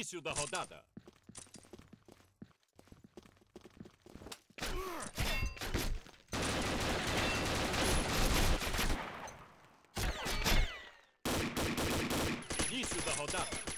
Início da rodada. Início da rodada.